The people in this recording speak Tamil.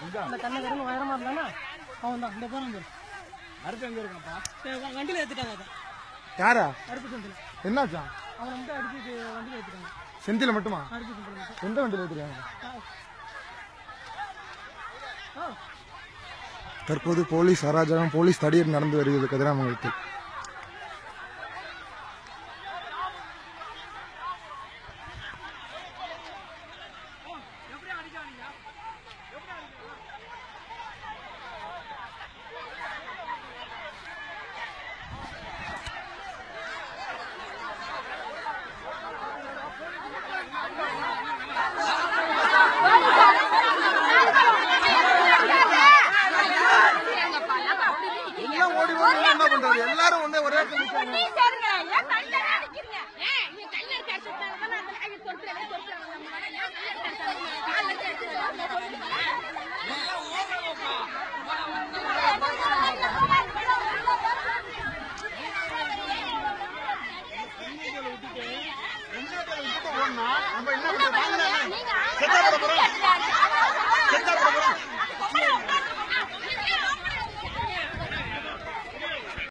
அந்த கண்ணகரன் உயரமா இருந்தானா? அவன் தான் இந்த போறான் பாரு. அடுத்து எங்க இருக்காப்பா? சரி, வ- வண்டியில ஏத்திட்டாங்க அதை யாரா? அடுப்பு சந்தில. என்னாச்சா? அவனை மட்டும் அடிச்சு வண்டியில ஏத்திட்டாங்க. செந்தில மட்டுமா? அடுப்பு சந்தில மட்டும். எந்த வண்டியில் ஆ. தற்போது போலீஸ் அராஜகம் போலீஸ் தடியர் நடந்து வருகிறது கதிராமங்கலத்தில். ஓடி என்ன பண்றாரு எல்லாரும் ஒண்ணே ஒரே இடத்துல நிக்கிறாங்க. நீங்க